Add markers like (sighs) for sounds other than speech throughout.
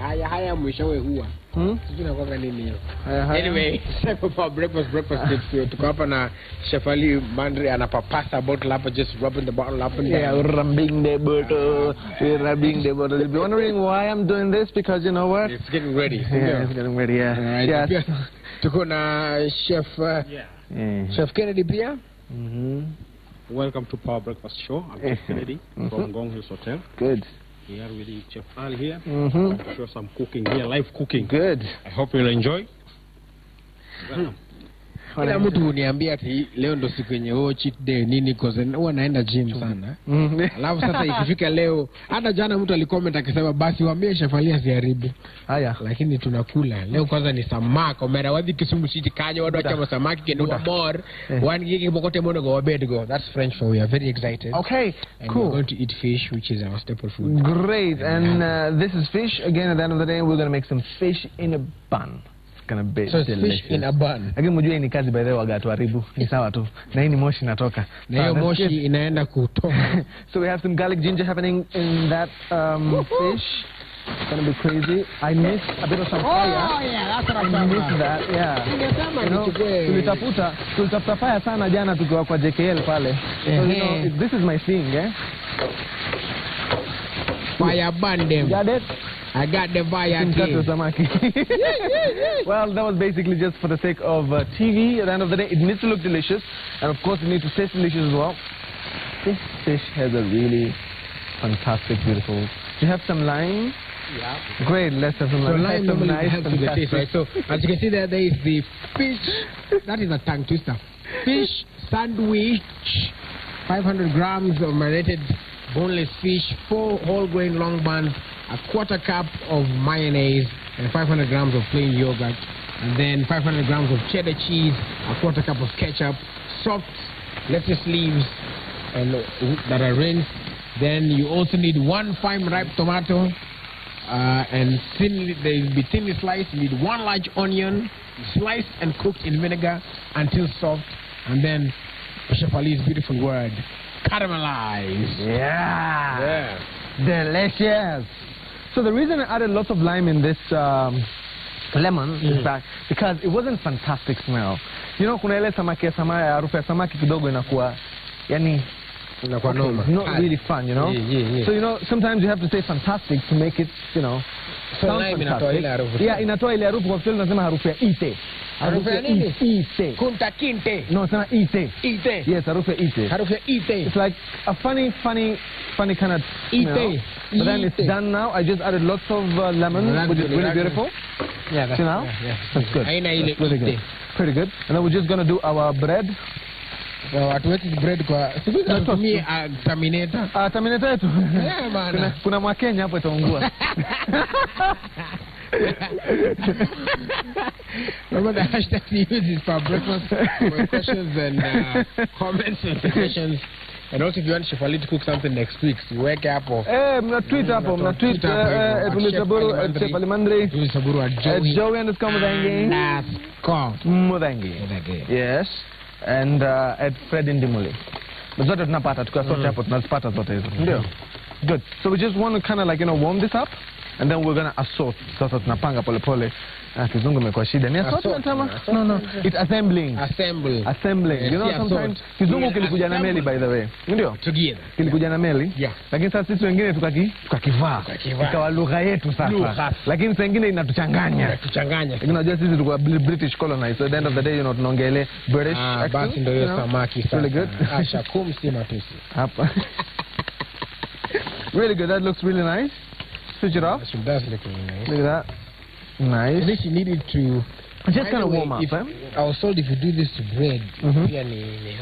Haya haya mwishowe huwa. Hmm? Sijui nakwanga nini hiyo. Haya, haya. Anyway, (laughs) sasa breakfast breakfast tips. Tuko hapa na Chef Ali Mandri anapapasa bottle hapo just rubbing the bottle up and Yeah, down. rubbing the bottle, we're rubbing the bottle. You'll be wondering why I'm doing this because you know what? It's getting ready. Yeah, it's getting ready. Yeah, right. yeah. pia Tuko na Chef uh, yeah. Chef Kennedy pia. hmm Welcome to Power Breakfast Show. I'm (laughs) Kennedy from Gong Hills Hotel. Good. We are with the Chef Ali here. hmm to show some cooking here, live cooking. Good. I hope you'll enjoy. Welcome. Kila mtu huniambia ati leo ndo siku yenye oh, cheat day nini cause huwa naenda gym sana. (laughs) Mhm. Alafu sasa ikifika leo, hata jana mtu alicomment akisema basi waambie. Haya. lakini tunakula leo kwanza ni samaki omera wadhi kisumu city kanye wadu achamo samaki kendo wan gigi mokote mono go go that's french for we are very excited Okay, and we're going to eat fish which is our staple food Great. And uh, this is fish. Again, at the end of the day, we're going to make some fish in a bun. Going be so delicious. fish in a bun. Lakini mjue hii ni kazi by the way waga tuharibu ni sawa tu. Na hii ni moshi inatoka. Na hiyo moshi inaenda kutoka. (laughs) So we have some garlic ginger happening in that um, fish. It's gonna be crazy. I miss a bit of some fire. yeah that's what I about. that yeah. You know, tulitafuta tulitafuta fire sana jana tukiwa kwa JKL pale. So, you know, this is my thing eh? Fire burn them. Got it i got the fire Mkate wa too. samaki. well, that was basically just for the sake of uh, TV. At the end of the day, it needs to look delicious, and of course, it needs to taste delicious as well. This fish has a really fantastic, beautiful. Do you have some lime? yeah Great, let's have some So lime. lime some normally nice, helps with the taste, right? So as you can see there, there is the fish. That is a tongue twister. Fish sandwich, 500 grams of marinated boneless fish, four whole grain long buns, a quarter cup of mayonnaise, and 500 grams of plain yogurt, and then 500 grams of cheddar cheese, a quarter cup of ketchup, soft lettuce leaves, and that are rinsed. Then you also need one fine ripe tomato, uh, and thinly, they will be thinly sliced. You need one large onion, sliced and cooked in vinegar until soft, and then Chef Ali's beautiful word, caramelize. Yeah. Delicious. So the reason I added lots of lime in this um, lemon is that because it wasn't fantastic smell. You know, kuna ile samaki ya samaki, harufu ya samaki kidogo inakuwa, yani Inakuwa okay, not really fun, you know. Yeah, yeah, yeah. So you know, sometimes you have to say fantastic to make it, you know. So sound fantastic. Yeah, inatoa ile harufu kwa Kiswahili nasema harufu ya ite. Harufu ya nini? ite. Kunta kinte. No, sema ite. Ite. Yes, harufu ya ite. Harufu ya ite. It's like a funny, funny, funny kind of smell. Ite. But then it's done now. I just added lots of uh, lemon, which is really beautiful. Yeah, that's, now? yeah, yeah. That's good. That's really good. Pretty good. And then we're just gonna do our bread. Hatuweki bread kwa siku hizi hatutumii uh, terminator. Uh, terminator yetu. Yeah, bana. kuna, kuna mwakenya hapo itaungua. (laughs) Remember the hashtag you use is for breakfast for questions and uh, comments and suggestions. And also if you want Shefali to cook something next week, so wake up or Eh, mna tweet hapo, mna tweet eh, at Chef at Mandri. Chef Alimandri, Saburu at Joey. Joey underscore. Mudangi. Yes. And uh, at Fred Ndimuli. Zote tunapata, tukiwa sote hapo tunazipata zote hizo. Ndio. Good. So we just want to kind of like, you know, warm this up and then we're going to assort. Sasa tunapanga pole pole. Ah, kizungu imekuwa shida. Ni assortment Assort, ama? No, no. It's assembling. Assembling. Assembling. You know sometimes kizungu kilikuja na meli by the way. Ndio. Together. Kilikuja na meli. Yeah. Lakini sasa sisi wengine tukaki tukakivaa. Ikawa lugha yetu sasa. Lakini saa ingine inatuchanganya. Tuchanganya. Lakini unajua sisi tulikuwa British colonized. So at the end of the day, you know, tunaongea ile British Ah, basi ndio hiyo samaki sasa. really good. Asha kum si matusi. Hapa. really good. That looks really nice. Switch it off. Look really nice. Look at that. I Nice. think she needed to Just kind of warm up, if, eh? I was told if you do this to bread, Mhm. pia ni, ni.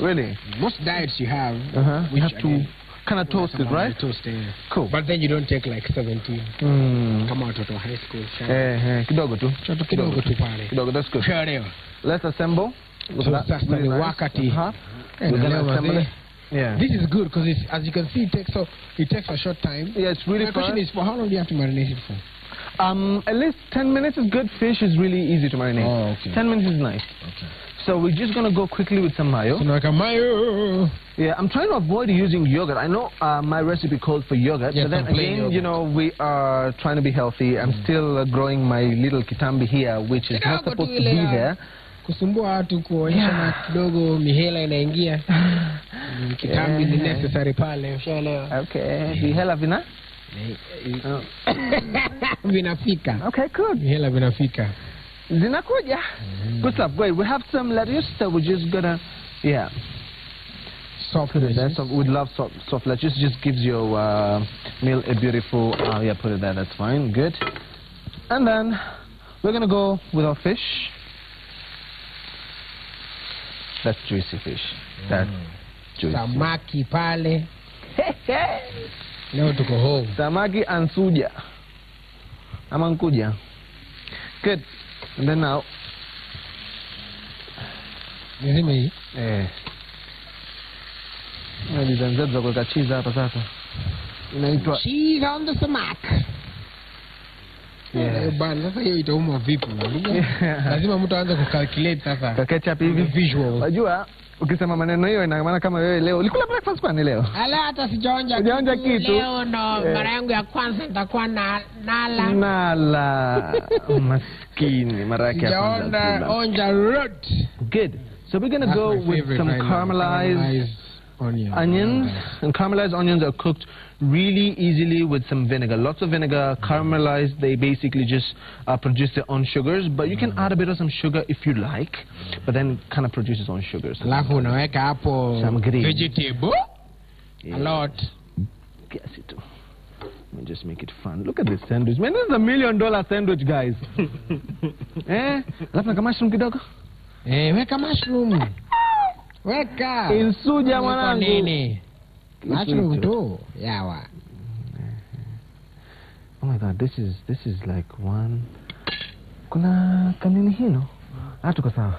Really. Most diets you have, Uh-huh. which You have to kind of toast it, right? Toast it. Cool. But then you don't take like 17. Mm. Kama watoto wa high school. Eh, eh, kidogo tu. Choto kidogo tu pale. Kidogo, that's good. Sharewa. Let's assemble. Look So at that. sasa Really nice. wakati. Uh-huh. Eh, We're gonna assemble. Yeah. This is good because as you can see, it takes so it takes a short time. Yeah, it's really My question is, for how long do you have to marinate it for? Um, at least 10 minutes is good. Fish is really easy to marinate. Oh, okay. 10 minutes is nice. Okay. So we're just gonna go quickly with some mayo. tunaweka mayo Yeah, I'm trying to avoid using yogurt. I know uh, my recipe calls for yogurt, Yes, but then some again, you know, we are trying to be healthy. I'm still uh, growing my little kitambi here, which is not supposed to be there. kusumbua watu kuonyesha na kidogo mihela inaingia Mm, (laughs) kitambi ni Yeah. necessary pale ushaelewa Okay, vihela vina? Oh. (coughs) vinafika Okay, good. mihela vinafika Zinakuja. Mm. Good stuff. Great. We have some lettuce, so we're just gonna, yeah. soft lettuce. We'd love soft, soft lettuce. Just gives your uh, meal a beautiful. Uh, yeah, put it there. That's fine. Good. And then we're gonna go with our fish. That's juicy fish. That mm. juicy. samaki pale leo tuko home Samaki ansuja. Ama nkuja. Good. And then now, nizime hii eh. Na design zetu za kuweka cheese hapa sasa. Inaitwa cheese on the smack. Yeah. Eh, bana sasa hiyo itauma vipi (laughs) lazima mtu aanze kucalculate sasa ka ketchup hivi. visual Unajua ukisema maneno hiyo ina maana kama wewe leo ulikula breakfast kwani leo? ala hata sijaonja Hujaonja kitu. leo ndo Eh. mara yangu ya kwanza nitakuwa na nala Nala (laughs) maskini mara yake ya kwanza onja rot Good. So we're gonna That's go with some now, caramelized onions. onions. And caramelized onions are cooked really easily with some vinegar. Lots of vinegar. Caramelized, they basically just uh, produce their own sugars. But you can add a bit of some sugar if you like. But then kind of produce its own sugars. alafu unaweka hapo Some green. vegetable a lot Guess it. Let me just make it fun. Look at this sandwich. Man, this is a million dollar sandwich, guys. (laughs) eh? Alafu na mushroom kidogo. eh, weka mushroom weka Insuja Kwa mwanangu. nini tu yawa Oh my god, this is this is like one. Kuna kanini hino? Ah, tuko sawa.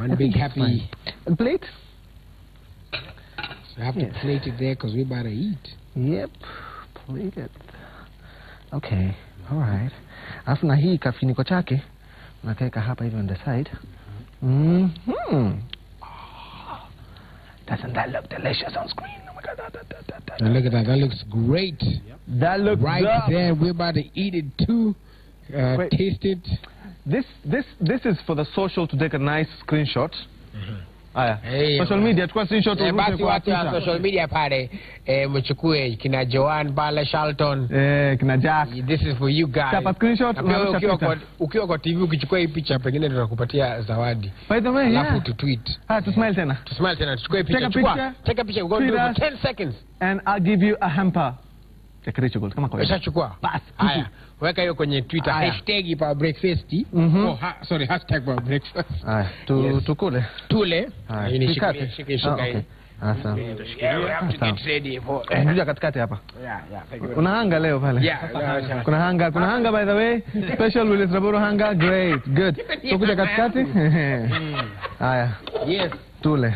one big happy. Plate? so I have to plate it there because we better eat Yep. Plate it. Okay. All right. Alafu na hii kafiniko chake unakaweka hapa hivi on the side. Mm hmm. Doesn't that look delicious on screen? And look at that that looks great That looks right up. there we're about to eat it too uh, Wait. taste it This this this is for the social to take a nice screenshot. Aya. Hey, social media chukua screenshot Eh, basi watu wa social media pale eh, mchukue kina Joan pale Charlton Eh, kina Jack. this is for you guys Chapa screenshot, ukiwa kwa, ukiwa kwa TV ukichukua hii picha pengine tutakupatia zawadi By the way, alafu yeah. tu tweet Ah, to smile tena. tusmile tena tuchukue picha Take a chukua picture. take a picture Go do 10 seconds And I'll give you a hamper. Decoration gold. Kama kawaida. Ushachukua. Bas. haya weka hiyo kwenye Twitter Haya. hashtag pa breakfast Mhm. oh, ha, sorry hashtag pa breakfast Aya, tu, Yes. tukule. tule Aya, Hii ni tukate. shika- shika- Ah, shika okay. hii. Ah, sawa. Yeah, we have to Sawa. get ready for Eh, Nikuja katikati hapa. yeah yeah thank you. Kuna hanga leo pale. Yeah, yeah. Kuna hanga, kuna hanga by the way. Special Willis Raburu hanga. Great. Good. (laughs) Tukuja katikati. (laughs) Haya, yes tule.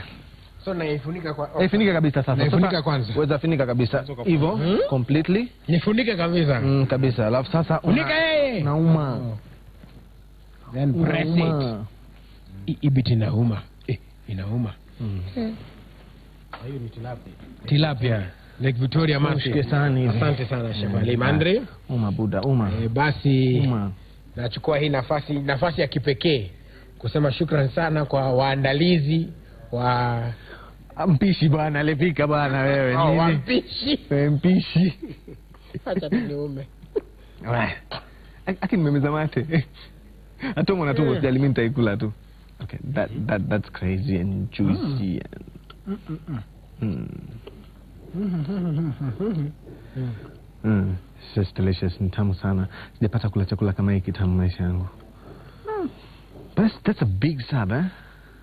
So naifunika kwa okay. Naifunika kabisa sasa. Naifunika kwanza. Weza finika kabisa. Hivyo completely. nifunike kabisa Mm, kabisa. Alafu sasa una- funika yeye nauma. then press it Nauma. I- ibiti inauma eh, inauma Mm. tilapia Tilapia. lake victoria market asante sana Shabali ali mandre Uma buda, uma. eh, basi Uma. nachukua hii nafasi nafasi ya kipekee kusema shukran sana kwa waandalizi wa Mpishi bwana, alipika bwana wewe. oh, Nini? wampishi Wewe mpishi. acha Aki nimemeza mate. Hata mwana tu usijali mimi nitaikula tu. Okay, that that that's crazy and juicy and mm. Mm. It's Mm. delicious ni tamu sana. Sijapata kula chakula kama hiki tamu maisha yangu. Mm. that's, that's a big sub eh?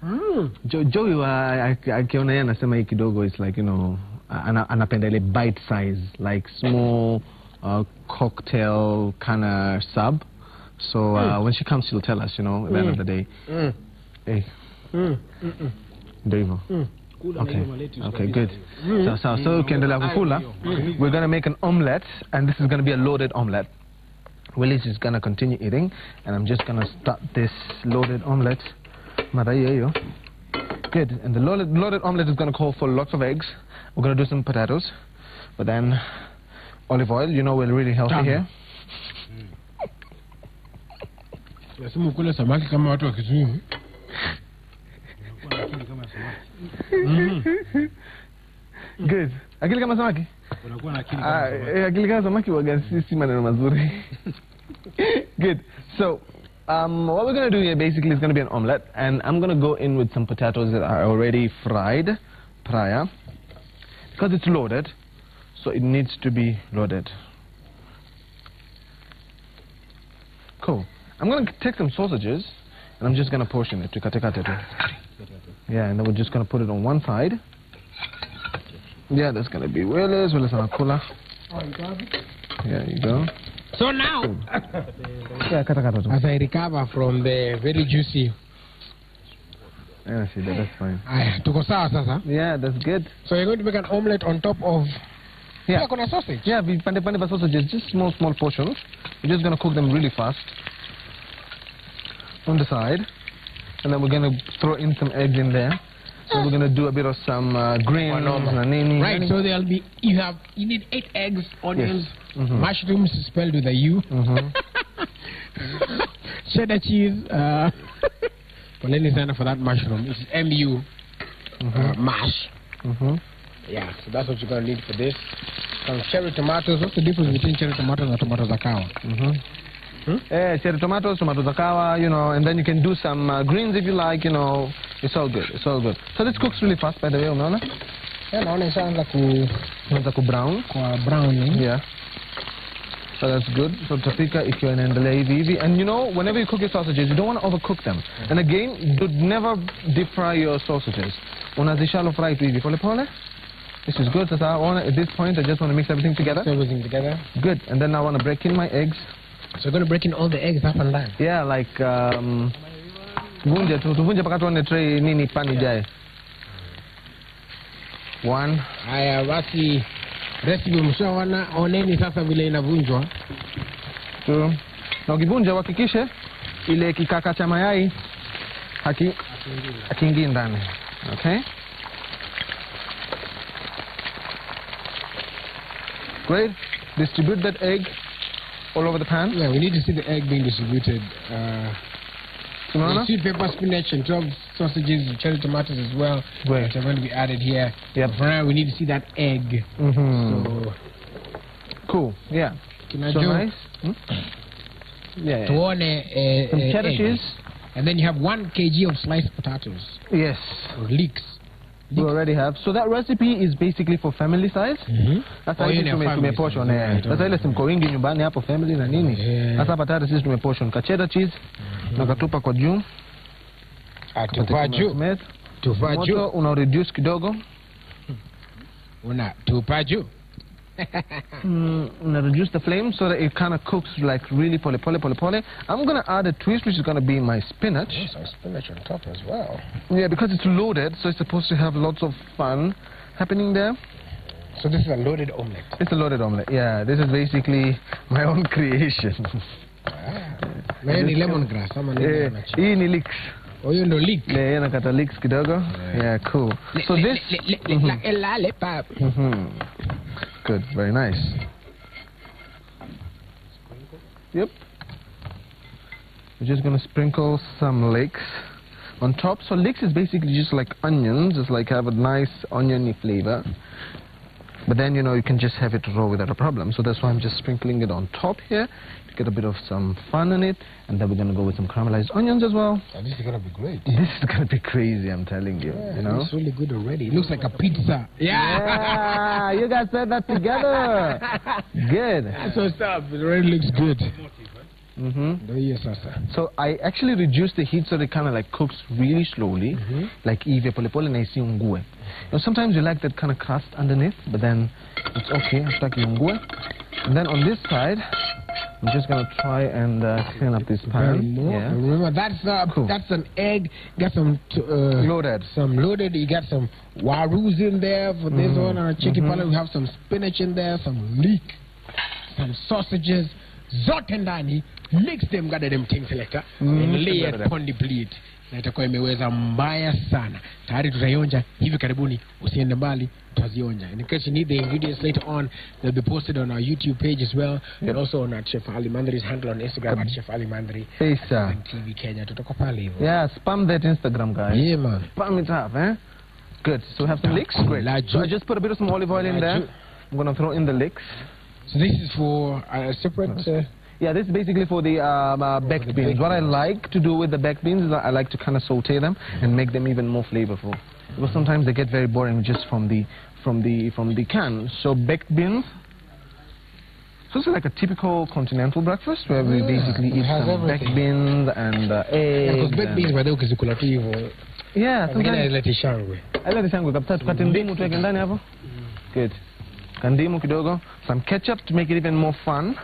Hmm. Jo, Joey wa aki- akiona yeye anasema hii kidogo is like you know ana, anapenda ile bite size like small uh, cocktail kind of sub. So uh, hmm. when she comes she'll tell us, you know, at the end of the hmm. day. mm. Hey, Mm. ndio hivyo. Kula na Okay. hiyo maleti Okay, kabisa. good. So, so, so ukiendelea kukula, we're gonna make an omelette, and this is gonna be a loaded omelette. Willis is gonna continue eating, and I'm just gonna start this loaded omelette. Mara hiyo. Good. And the loaded, loaded omelette is going to call for lots of eggs. We're going to do some potatoes. But then olive oil. You know we're really healthy Tamu. here. Lazima ukule samaki kama watu wa Kisumu. Good. Akili kama samaki? Unakuwa na akili Ah, kama samaki. eh, akili kama samaki waga si, si maneno mazuri. (laughs) Good. So, um, what we're going to do here basically is going to be an omelette. And I'm going to go in with some potatoes that are already fried prior. Because it's loaded, so it needs to be loaded. Cool. I'm going to take some sausages, and I'm just going to portion it. Yeah, and then we're just going to put it on one side. Yeah, that's going to be Willis, Willis anakula. There you go. So now, Yeah, kata kata tu. as I recover from the very juicy, Yeah, see that, that's fine. aya, tuko sawa sasa. Yeah, that's good. So you're going to make an omelette on top of Yeah. Yeah, kuna sausage. Yeah, we pande for sausages, just small, small portions. We're just gonna cook them really fast on the side, and then we're gonna throw in some eggs in there. So we're gonna do a bit of some uh, greens, Wanomo. na. Right, so there'll be you have you need eight eggs, onions, Mhm. mushrooms spelled with a U, Mhm. (laughs) cheddar cheese. Uh, (laughs) poleni sana for that mushroom. It's M U uh, mash. Mhm. Yeah, so that's what you're gonna need for this. Some cherry tomatoes. What's the difference between cherry tomatoes and tomatoes akawa? Mhm. Hmm? Eh, cherry tomatoes, tomatoes tomato zakawa, you know, and then you can do some uh, greens if you like, you know. It's all good. It's all good. So this cooks really fast, by the way, umeona? Yeah, naona ishaanza ku Inaanza ku brown. kwa browning. Yeah. So that's good. So tutapika ikiwa inaendelea hivi hivi. And you know, whenever you cook your sausages, you don't want to overcook them. And again, do never deep fry your sausages. Unazishallow fry tu hivi pole pole. This is good. I wanna, at this point, I just want to mix everything together. Mix everything together. Good. And then I want to break in my eggs. So we're gonna break in all the eggs up and down. Yeah, like um, vunja tu, tuvunje mpaka tuone tray nini pani jae. One, Haya basi, recipe mshaona, oneni sasa vile inavunjwa. two. Na ukivunja uhakikishe ile kikaka cha mayai haki hakiingii ndani. Okay? Great. Distribute that egg all over the pan. Yeah, we need to see the egg being distributed. Uh, Unaona? sweet pepper, spinach, and 12 sausages, and cherry tomatoes as well. Great. That are going to be added here. Yep. For now, we need to see that egg. Mm-hmm. So, Cool. Yeah. So kinajua nice. Hmm? Yeah. yeah. tuone eh, Some eh, cheddar egg. cheese. And then you have one kg of sliced potatoes Yes. or leeks. We already have. So that recipe is basically for family size. Mm-hmm. Sasa hivi tumeportion you eh. right, Sasa ile simko wingi nyumbani hapo family na nini. Sasa hapa tayari sisi tumeportion kacheda cheese na katupa kwa juu. Tupa juu, Smith. tupa Moto juu, una reduce kidogo. una tupa juu. (laughs) Mm, una reduce the flame so that it kind of cooks like really pole pole pole pole. I'm going to add a twist which is going to be my spinach. Some spinach on top as well. Yeah, because it's loaded so it's supposed to have lots of fun happening there. So this is a loaded omelette. It's a loaded omelette. Yeah, this is basically (laughs) my own creation. Na hiyo ni lemongrass ama nini Eh, hii ni leeks. Oh, hiyo ndo leek. Yeah, nakata leeks kidogo. Yeah, cool. So Le- this le- le- le- Mhm. la- eh, lollipop. Mhm. Good, very nice. Yep. We're just gonna sprinkle some leeks on top. So leeks is basically just like onions. It's like have a nice oniony flavor. But then you know you can just have it raw without a problem. So that's why I'm just sprinkling it on top here to get a bit of some fun in it. And then we're gonna go with some caramelized onions as well. Oh, this is gonna be great. This is gonna be crazy, I'm telling you. Yeah, you it know. looks really good already. It looks like a pizza. Yeah, you guys said that together. (laughs) Good. That's what's up. It already looks good. hmm Ndio hiyo sasa. So I actually reduced the heat so it kind of like cooks really slowly, Mhm. like ive pole pole na isiungue. You know, sometimes you like that kind of crust underneath, but then it's okay. Hatutaki iungue. And then on this side, I'm just gonna try and uh, clean up this pan. Yeah. Remember that's uh, Cool. that's an egg. Got some t- uh, Loaded. some loaded. You got some waroos in there for this Mhm. one. And a chicken Mhm. pala. We have some spinach in there, some leek, some sausages. Zote ndani. Mix them, gather them things selector. Mm, and lay it on the plate. Na itakuwa imeweza mbaya sana. Tayari tutaionja hivi karibuni, usiende mbali, tutazionja. And in case you need the ingredients later on, they'll be posted on our YouTube page as well, and also on our Chef Ali Mandri's handle on Instagram at Chef Ali Mandri Hey, sir. and TV Kenya. Tutakuwa pale hivyo. Yeah, spam that Instagram, guys. Yeah, man. Spam it up, eh? Good. So we have some leeks? Great. So I just put a bit of some olive oil in there. I'm going to throw in the leeks. So this is for a separate. Uh, Yeah, this is basically for the um, uh, baked beans. What I like to do with the baked beans is I like to kind of saute them and make them even more flavorful. Because sometimes they get very boring just from the from the from the can. So baked beans. So this is like a typical continental breakfast where we Yeah, basically eat some baked beans and uh, eggs. because baked beans way ukizikula tu hivyo Yeah, sometimes haileti shangwe. Alete changu kabisa tukate ndimu tuweke ndani hapo. Good. Kandimu kidogo, some ketchup to make it even more fun.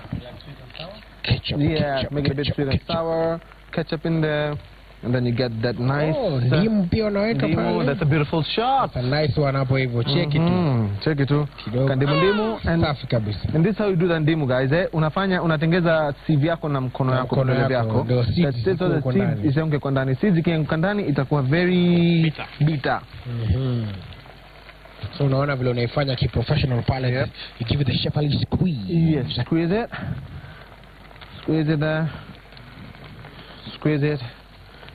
Ketchup, Yeah, ketchup, make it a bit sweet and ketchup. sour. Ketchup in there, and then you get that nice. Oh, uh, ndimu pia unaweka pale. That's a beautiful shot. That's a nice one hapo hivyo. Cheki tu. Mhm, Check it too. Kidogo. Kandimu ndimu and Safi kabisa. And this is how you do the ndimu guys eh? Unafanya unatengeza sieve yako na mkono Na yako mkono vidole yako, vyako. That's it, isianguke kwa ndani. Seeds ikianguka ndani itakuwa very Bitter. bitter. Mhm. So unaona vile unaifanya kiprofessional pale. Yep. You give it the chef Ali squeeze. Yes, squeeze it. Squeeze it there. Squeeze it.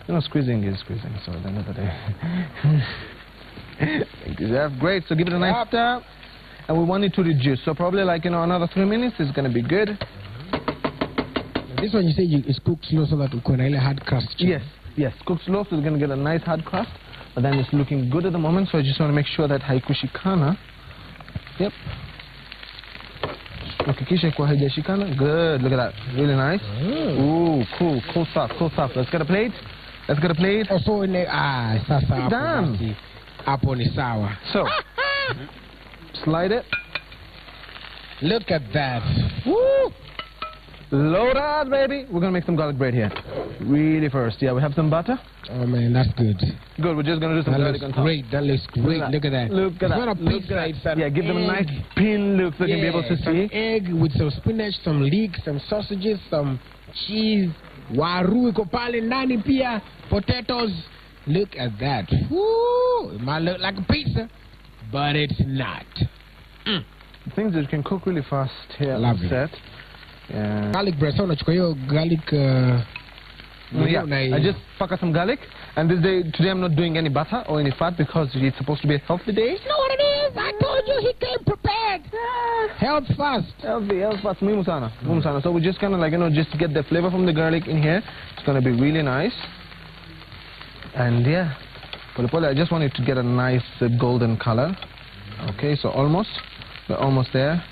You know, squeezing is squeezing, so at the end of the day. (laughs) Thank you, Chef. Great, so give it a nice Yep. stir. And we want it to reduce, so probably like, you know, another three minutes is going to be good. This one you say you, is cooked slow so that uko na ile hard crust. Yes, yes, cooked slow, so it's going to get a nice hard crust. But then it's looking good at the moment, so I just want to make sure that haikushikana. Yep. Hakikisha kuwa haijashikana. Good, look at that. Really nice. Mm. Ooh, cool, cool stuff, cool stuff. Let's get a plate. Let's get a plate. Oh, so ah, sasa basi. Hapo ni sawa. So, (laughs) slide it. Look at that. Woo! Load baby. We're gonna make some garlic bread here. Really first. Yeah, we have some butter. Oh man, that's good. Good. We're just gonna do some That garlic looks on top. great. That looks great. Look at that. Look at that. Look at it's that. Yeah, give them a nice pin look so they can be able to an see. egg with some spinach, some leeks, some sausages, some cheese. Waru iko pale ndani pia. Potatoes. Look at that. Woo! It might look like a pizza, but it's not. Mm. Things that you can cook really fast here on Lovely. set. Yeah. Garlic bread. So unachukua hiyo garlic uh, yeah. I just fuck up some garlic. And this day, today I'm not doing any butter or any fat because it's supposed to be a healthy day. You know what it is? I told you he came prepared. Health first. Healthy, health fast, muhimu sana, muhimu sana. So we're just kind of like, you know, just get the flavor from the garlic in here. It's going to be really nice. And yeah, pole pole, I just want it to get a nice uh, golden color. Okay, so almost, we're almost there.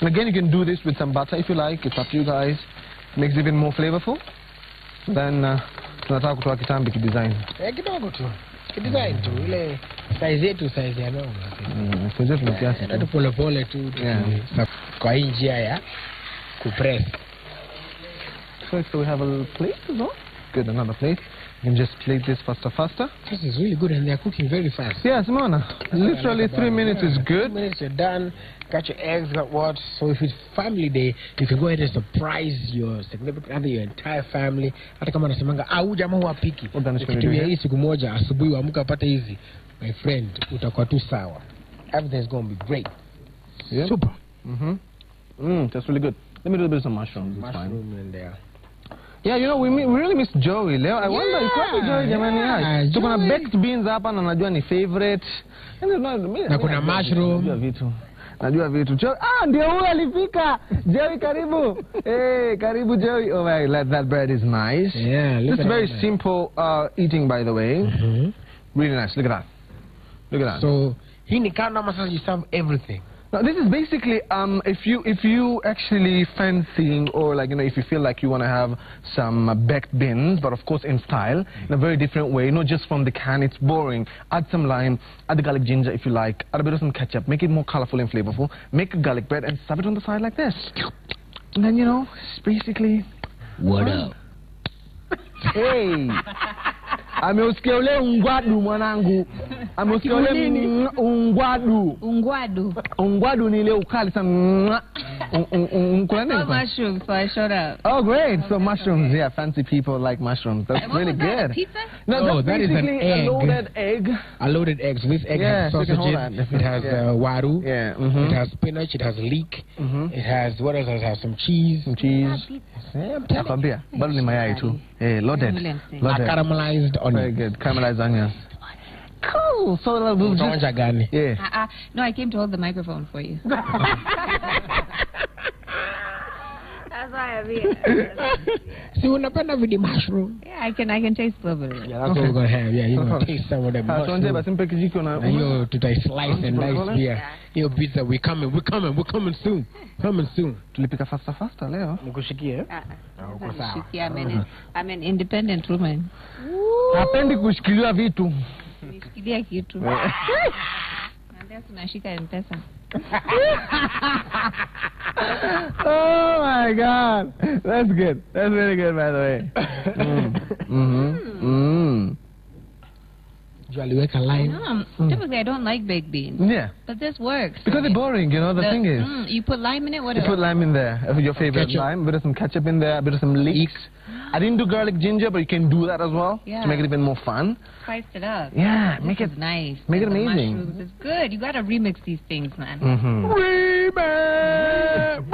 And again, you can do this with some butter if you like. It's up to you guys. Makes it even more flavorful. Then, uh, tunataka kutoa kitambi kidesign. Eh, kidogo tu. Kidesign tu. Ile size yetu size ya noma. Mm, so just with kiasi tu tu. pole pole tu. tu- Yeah. sa- Kwa hii njia ya kupress. So, so we have a little plate as well. Good, another plate. You can just plate this faster, faster. This is really good and they're cooking very fast. Yes, Mona. Literally three minutes is good. Three minutes you're done. Got your eggs, got what? So if it's family day, you can go ahead and surprise your significant other, your entire family. Hata kama anasemanga au jamaa huwa piki. What done is gonna do Ukitumia hii siku moja asubuhi uamka apate hizi. My friend, utakuwa tu sawa. Everything's going to be great. Yep. Super. Mm-hmm. Mm, that's really good. Let me do a bit of some mushrooms. It's fine. Mushroom in there. Yeah, you know, we, we really miss Joey leo. I wonder if wapi Joey jamani yeah. Tuko na baked beans hapa na najua ni favorite. And there's no- mi- Na kuna mushroom. Najua vitu. Najua vitu. Joey, ah, ndio huyo alifika. Joey karibu. (laughs) hey, karibu Joey. Oh my, that, that bread is nice. Yeah, look It's very that. simple uh, eating by the way. Mhm. Really nice. Look at that. Look at that. So hii ni kando ama sasa you serve everything. Now, this is basically um, if you if you actually fancying or like you know if you feel like you want to have some uh, baked beans, but of course in style, in a very different way, not just from the can. It's boring. Add some lime, add the garlic ginger if you like, add a bit of some ketchup, make it more colorful and flavorful. Make a garlic bread and serve it on the side like this. And then you know, it's basically What up? hey. (laughs) ameusikia ule ungwadu mwanangu amesikia ule ungwadu Ungwadu. ungwadu ni ile ukali sana Un- un- un- kuna nini Oh, mushrooms, so I showed up. Oh, great. So mushrooms, yeah, fancy people like mushrooms. That's what really was that, a good. pizza? No, No, that's that is an basically a egg. loaded egg. A loaded egg. So this egg Yes, has you can hold sausages. that. It has Yeah. uh, waru. Yeah. It Mm-hmm. has spinach. It has leek. Mhm. It has what else? It has some cheese. Some cheese. Yeah, I'm telling you. Nakwambia, bado ni mayai tu. Eh, loaded. Ambulance. A Loaded. caramelized Very good. Caramelized onions. Cool. So uh, we'll just, Utaonja gani? yeah. Uh, uh, no, I came to hold the microphone for you. (laughs) (laughs) That's why I'm here. (laughs) See, unapenda vidi mushroom. Yeah, I can I can taste a little bit. Yeah, that's what we're gonna have. Yeah, you're gonna (laughs) taste some of the mushroom. mushroom. basi mpe kijiko na Na hiyo tutai-slice and nice beer. pia. Hiyo pizza we coming, we coming, we coming soon. Coming soon. tulipika faster faster leo. Mkushikie. Uh-uh. uko sawa. Shiki, I'm an, I'm an independent woman. Hapendi kushikiliwa vitu. Nishikilia kitu. (laughs) Naambia tunashika M-Pesa. (laughs) oh my god. That's good. That's really good by the way. Mm. Mm-hmm. Mm. Juu aliweka lime. No, um, typically I don't like baked beans, Yeah. but this works. Because they're boring, you know, the, thing is. mm, you put lime in it. What You else? put lime in there, your favorite Ketchup. lime, bit of some ketchup in there, bit of some leeks. I didn't do garlic ginger, but you can do that as well Yeah. to make it even more fun. Spice it up. Yeah, This make it. nice. make it amazing. mushrooms is good. You gotta remix these things, man. Mm-hmm. Remix!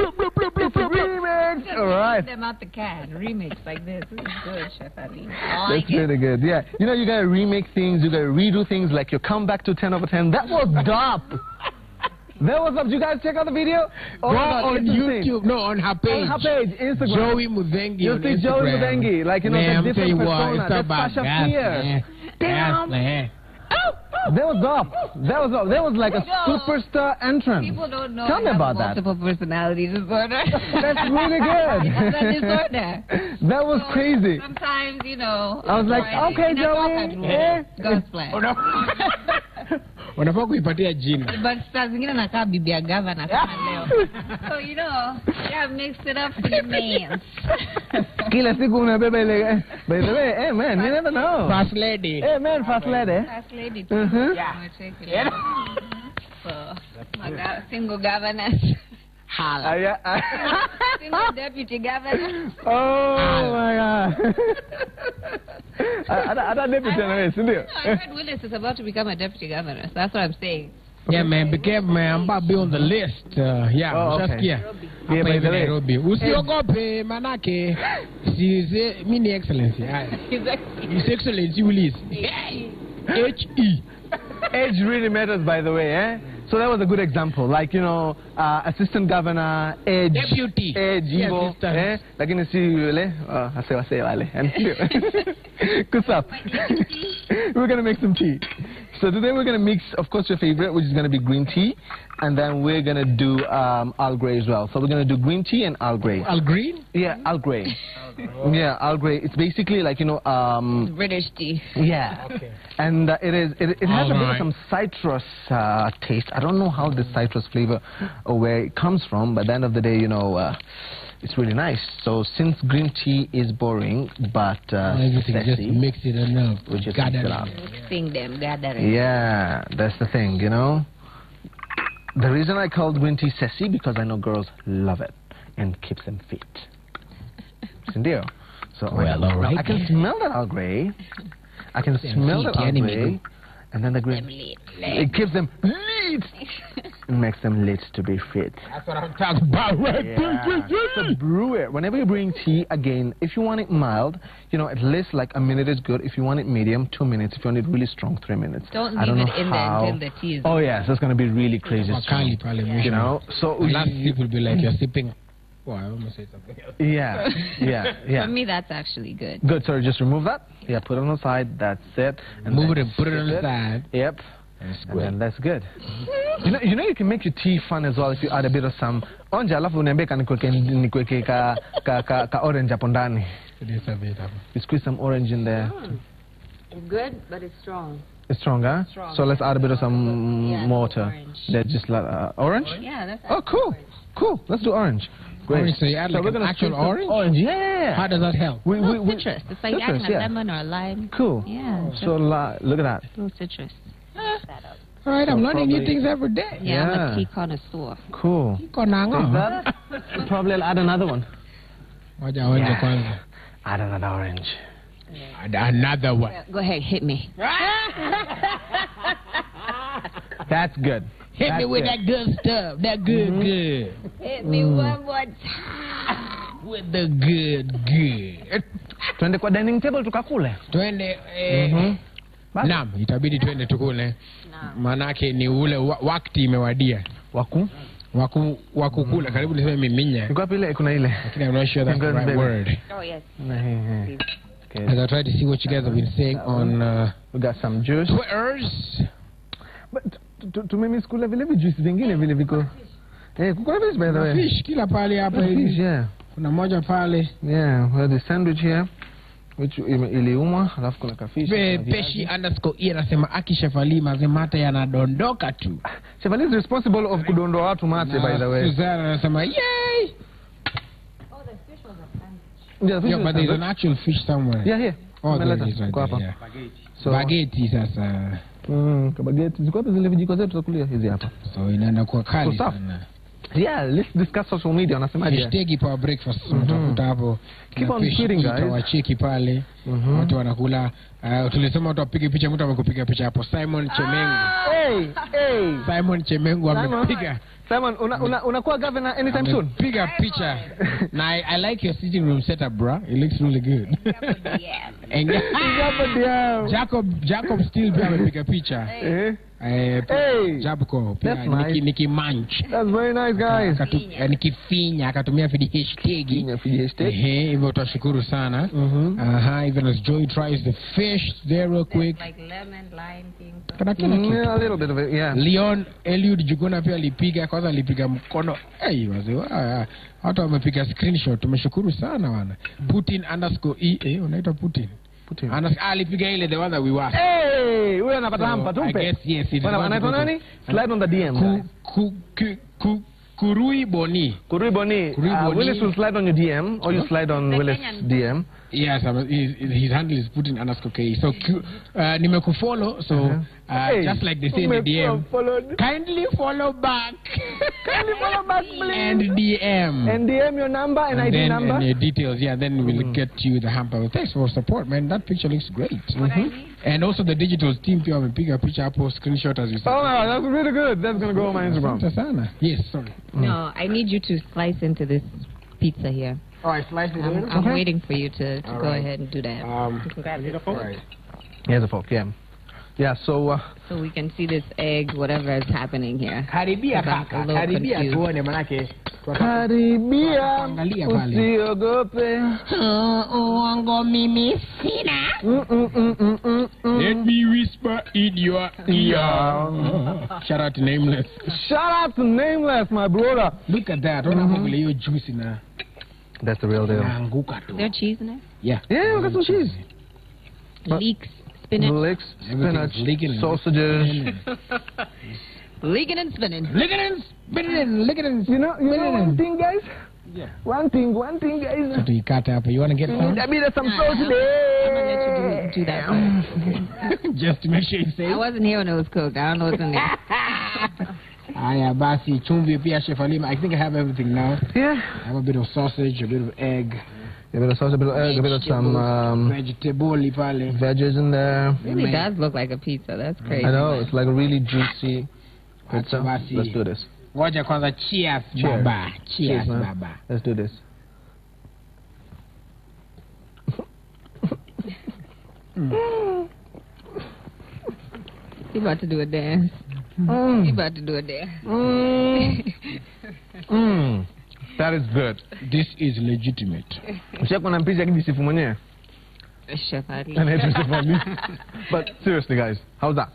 Remix! Just All right. Them out the can. Remix like this. This is good, Chef Ali. Like That's it. really good. Yeah. You know, you gotta remake things, you gotta redo things, like your comeback to 10 over 10. That was dope! (laughs) That was up. Did you guys check out the video? Oh Go God, on it's insane. YouTube. No, on her page. On her page, Instagram. Joey Muthengi You on see Joey Instagram. Muthengi, like, you know, man, the I'm tell you different what, persona, it's about Sasha gas, Damn. Gas, man. That was dope. That was dope. That was like a superstar entrance. People don't know Tell I me have about that. multiple personality disorder. (laughs) That's really good. (laughs) That disorder. (laughs) That was So crazy. Sometimes, you know. I was like, okay, Joey, contact room, eh. God's plan. Unafaa kuipatia jina. But saa zingine nakaa bibi ya gavana kama (laughs) leo. So, you know, yeah, mixed it up for the man. (laughs) Kila siku unabeba ile. By the way, hey man, you never know. First lady. Hey man, first lady. First lady too. Mhm. Yeah. So, single governors. Ah, yeah, ah. single deputy governor. (laughs) Oh my god. (laughs) Ada ada deputy na wewe, si ndio? No, I heard Willis is about to become a deputy governor. So that's what I'm saying. Yeah, man, be careful, man. I'm about to be on the list. Uh, yeah, Oh, okay. ushasikia? Yeah, Hapa by hivi the way. Nairobi. Usiogope manake si si- mi ni excellency. Haya. He's like, His excellency Willis. H E. Age really matters, by the way, eh? So that was a good example. Like, you know, uh, assistant governor, age. Deputy. Igbo, assistant. eh? Lakini si yule, uh, wale. And (laughs) (laughs) Good stuff. (laughs) we're going to make some tea. So today we're going to mix, of course, your favorite, which is going to be green tea. And then we're going to do um, Earl Grey as well. So we're going to do green tea and Earl Grey. Al Green? Yeah, Earl Grey. (laughs) Yeah, Earl Grey. It's basically like, you know, um, British tea. yeah. Okay. And uh, it is it, it has a bit of some citrus uh, taste. I don't know how the citrus flavor or where it comes from, but at the end of the day, you know, uh, it's really nice. So since green tea is boring, but uh, Everything just sexy, mix it enough. we just Gather mix it up. Mixing them, gathering. Yeah, that's the thing, you know. The reason I called green tea sassy because I know girls love it and keeps them fit. (laughs) Sindio? So Well, I, all right I can smell that Earl Grey. I can smell feet, that Earl. Grey. And then the green. Lit. It gives them lit. (laughs) it makes them lit to be fit. That's what I'm talking about right Yeah. so brew it. Whenever you bring tea, again, if you want it mild, you know, at least like a minute is good. If you want it medium, two minutes. If you want it really strong, three minutes. Don't I don't leave know it in there until the tea is Oh yeah, so it's gonna be really crazy Wakali strong. pale You know, so last you- sip will be like you're sipping. Oh, I almost said something else. yeah, yeah, (laughs) yeah. For me, that's actually good. Good. Sorry, just remove that. Yeah, put it on the side. That's it. And Move it and put it on the side. Yep. That's And then that's good. You know, you know you can make your tea fun as well if you add a bit of some onja alafu uniambie ka nikuweke nikuweke ka, ka, ka, ka orange hapo ndani. This a bit of You squeeze some orange in there. It's good, but it's strong. It's stronger. Strong. So let's add a bit of some Yeah, water. orange. They're just like uh, orange. Yeah, that's Oh, cool, cool. Let's do orange. Great. Orange, so you add like we're an gonna actual orange? Orange, yeah. How does that help? We, we, we, citrus. It's like citrus, adding a yeah. lemon or a lime. Cool. Yeah, So la, look at that. little citrus. That up. All right, I'm So learning new things every day. Yeah, I'm a tea connoisseur. Cool. Iko na that. Probably I'll add another one. Moja onje Yeah. kwanza. Add another orange. And Another one. Go ahead, hit me. (laughs) That's good. Hit me with good. that good stuff. That good, good. Hit me one more time. With the good, good. Twende kwa dining table tukakule. Twende eh, Mhm. Basi. Naam, itabidi twende tukule. maanake ni ule wa, wakati imewadia. Waku. Waku wakukula karibu niseme miminya. Iko wapi ile? Kuna ile. Lakini I'm not sure that's the right baby. word. Oh, yes. Okay. As Okay. I try to see what you guys have been saying on uh, We got some juice. Twitters. But to tu- tumemiss kula vile juice vingine vile viko. Eh, kuna na fish by the way. fish kila pale hapa hivi. yeah. Kuna moja pale. Yeah, we have the sandwich here. Iliumwa, alafu kuna kafish. Be, peshi underscore e anasema akishafali mazemata yanadondoka tu. shafali is responsible of kudondoa watu mate by the way. Suzana anasema yay. Yeah, fish Yeah, but there's an actual fish somewhere. Yeah, here. Oh, there Umeleta. it is right Iko there, hapa. yeah. So, Bageti sasa. mm, kabageti. Ziko wapi zile vijiko zetu za kulia hizi hapa? So inaenda kuwa kali So sana. Yeah, let's discuss social media. Hashtag power breakfast Mhm. utakuta hapo. Keep on fish guys. tutawacheki pale. Mhm. Watu wanakula. Uh, tulisema watu wapige picha, mtu amekupiga picha hapo. Simon Chemengu. Hey, hey. Simon Chemengu amepiga Simon, una, una, unakuwa governor anytime soon? piga picha. na I, I like your sitting room setup, bro. It looks really good. (laughs) And Jacob Jacob still pia amepiga picha. Eh, Eh, pia Hey. Jacob pia That's nice. niki, niki manch. That's very nice, guys. Akatu, eh, nikifinya akatumia vidi hashtag. Nimepiga hashtag. Ehe, hivyo tutashukuru sana. Mhm. Aha, even as Joy tries the fish there real quick. Like lemon, lime, king. Kana kila Mm, kitu. yeah, a little bit of it, yeah. Leon Eliud Juguna pia alipiga kwanza, alipiga mkono hey, wazee wa- watu wamepiga screenshot. Tumeshukuru sana wana Putin underscore e eh, unaitwa Putin Putin. Unders- ah, alipiga ile the one that we were Hey, huyo anapata So, hampa I tumpe. guess yes, it is Bwana, one anaitwa to go to- nani? Slide on the DM. ku, ku, ku, ku, Kurui Boni. Kurui Boni. Kurui Uh, Boni. Willis will slide on your DM or you slide on The Willis' Kenyan. DM. Yes, his, his handle is Putin underscore K. So Q, uh, nimekufollow so Uh-huh. uh, Hey, just like they say in the umekuwa DM. followed. Kindly follow back. Kindly follow back, (laughs) please. and DM. And DM your number and, ID then, number. And your details, yeah. Then we'll get you the hamper. Well, thanks for support, man. That picture looks great. And also the digital team pia wamepiga picha post screenshot as you said. Oh my god, that's really good. That's gonna go on my Instagram. Asante. Yes, sorry. No, I need you to slice into this pizza here. Oh, I sliced it I'm, I'm waiting for you to, to go right. ahead and do that. Um, You can grab this right. Here's a fork, yeah. Yeah, so uh, so we can see this egg, whatever is happening here. Karibia Because I'm kaka, karibia tuone manake. karibia usiogope. Uongo mimi sina. Mm, mm, mm. Let me whisper in your ear. (laughs) Shout out to Nameless. Shout out to Nameless, my brother. Look at that. Ona hapo vile hiyo juice ina That's the real deal. inaanguka tu. Is there cheese in there? Yeah. Yeah, we got some cheese. But- Leeks, spinach. Licks, spinach, Everything's (laughs) leaking and sausages. Leeking and spinning. Look at it. Spit it in. Look at it. You know, you know one thing, guys? Yeah. One thing, one thing, guys. Tuikate hapo. You want to get We some? need a bit of some Nah, sausage. I'm gonna let you do, do that. (laughs) Just to make sure it's I safe. wasn't here when it was cooked. I don't know what's in there. (laughs) Aya basi chumvi pia Chef Halima. I think I have everything now. Yeah. I have a bit of sausage, a bit of egg, A bit of sausage, a bit of egg, a bit of some um, vegetable pale. veggies in there. It really does look like a pizza. That's crazy. I know, it's like a really juicy pizza. Basi. Let's do this. Ngoja kwanza cheers, Cheers. baba. Cheers, man. baba. Let's do this. (laughs) You about to do a dance. You Mm. about to do it there. Mm. Mm. That is good. This is legitimate. Ushakuwa na mpishi akijisifu mwenyewe? Chef Ali. Anaitwa Chef Ali. (laughs) But seriously, guys, how's that?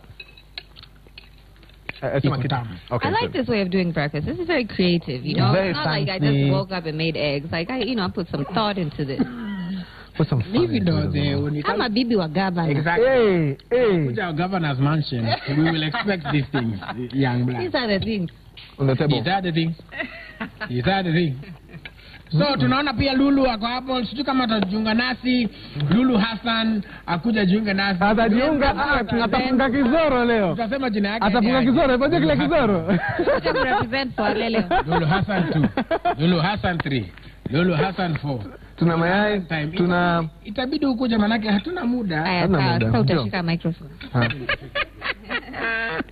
Uh, Iko Okay, I like good. this way of doing breakfast. This is very creative, you know. Very it's not like I just woke up and made eggs. Like I, you know, I put some thought into this. Put some fun Leave it when you I'm a bibi wa governor. exactly. Hey, hey. Put our governor's mansion. we will expect these things, young black. These are the things. On the table. These are the things. These are the things. so tunaona pia lulu ako hapo sijui kama atajiunga nasi lulu hasan akuja jiunge nasi Atajiunga, ah, atafunga kizoro leo. tutasema jina yake Atafunga kizoro, ipoje, kile kizoro? Lulu hassan 2 lulu hassan 3 lulu hassan 4 Tuna mayai, Time. tuna itabidi ukuja manake hatuna muda Aya, Hana sawa, muda. sasa utashika microphone. ha. (laughs)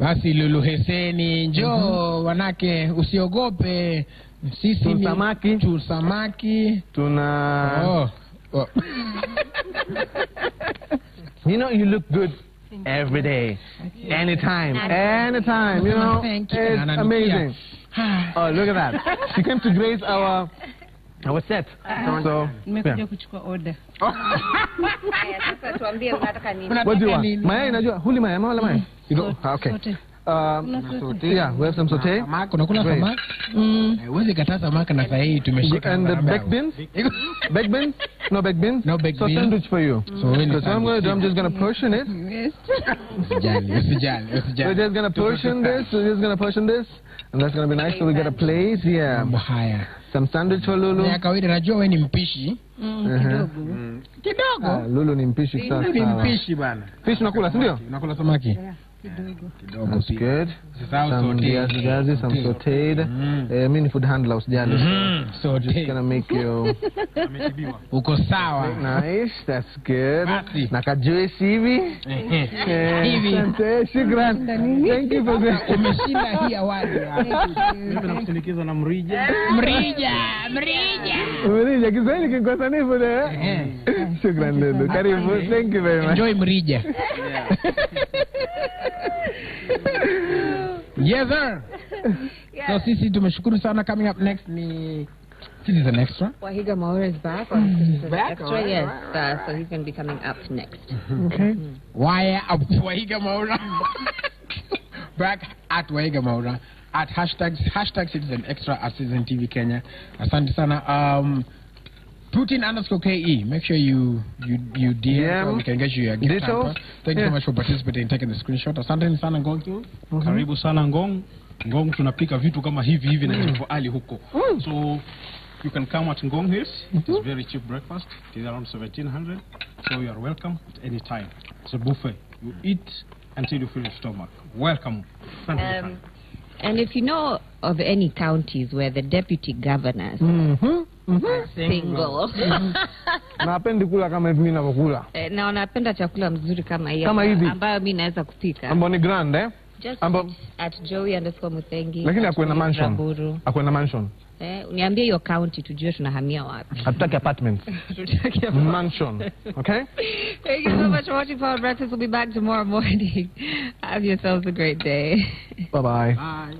basi lulu heseni njoo mhm. manake usiogope sisi Tu ni- samaki. tu samaki tuna oh. Oh. (laughs) You know, you look good every day, anytime, anytime. You know, Thank you. it's Ananukia. amazing. (sighs) Oh, look at that! She came to grace our our set. So, yeah. kuchukua order. Aya, sasa tuambie unataka nini? what do you Unataka want? nini? Mayai, najua. Huli mayai, ama wala mayai? You don't. ah, Okay. Uh, sote. Yeah, we have some saute samaki unakula Great. samaki eh, huwezi kataa samaki na sahii tumeshika and the marambe baked hapo. beans. (laughs) baked beans? No baked beans. No baked so sandwich for you. So wewe ni So, so I'm going to do. I'm just going to portion it. Usijali, usijali, We're just going to portion this. We're just going to portion this, and that's going to be nice. So we got a place, Yeah. Mambo haya Some sandwich for Lulu. Ni ya kawaida najua wewe ni mpishi Uh-huh. kidogo Ah, Lulu ni mpishi Lulu ni mpishi bana Fish unakula, si ndio? unakula samaki kidogo That's good. Some viazi viazi, some sauteed. Mm. Eh, mimi ni food handler usijali. Mm. Just gonna make you (laughs) uko sawa nice. That's good. Basi. Na hivi. Eh, Hivi. asante, Shukran. Thank you for this. umeshinda hii awali. Mimi nakusindikiza na mrija. mrija mrija Mrija Kiswahili kiko sanifu. Shukran Lulu. Karibu. Thank you very much. enjoy mrija (laughs) (laughs) yes sir so sisi tumeshukuru sana coming up next ni citizen extra Wahiga Mwaura is back on Citizen Back? Extra, Alright, yes. alright, Uh, so he's going to be coming up next. Okay. waya wahiga mwaura (laughs) back at wahiga mwaura at hashtag hashtag citizen extra at citizen tv kenya asante sana um Putin underscore KE. Make sure you you you DM DM. so we can get you your gift Ditto. hamper. Thank you Yeah. so much for participating and taking the screenshot. Asante sana Ngong. Mhm. Karibu sana Ngong. Ngong tunapika vitu kama hivi hivi na mm. ilivyo ali huko. Mm. So you can come at Ngong Hills. It is very cheap breakfast. It is around 1700. So you are welcome at any time. It's a buffet. You eat until you fill your stomach. Welcome. Thank you. Um, and if you know of any counties where the deputy governors mm-hmm. Mhm. are single (laughs) Napendi kula kama hivi mimi ninavyokula. eh, na wanapenda chakula mzuri kama hiyo Kama hivi. ambayo mi naweza kupika Ambao ni grand eh? just Amba- at Joey underscore Muthengi Lakini at akuwe na mansion. Raburu. Akuwe na mansion. eh, uniambie hiyo county tujue tunahamia wapi Hatutaki apartments. (laughs) mansion. Okay? Thank you so (laughs) much for watching Power Breakfast. We'll be back tomorrow morning. Have yourselves a great day. Bye bye. Bye.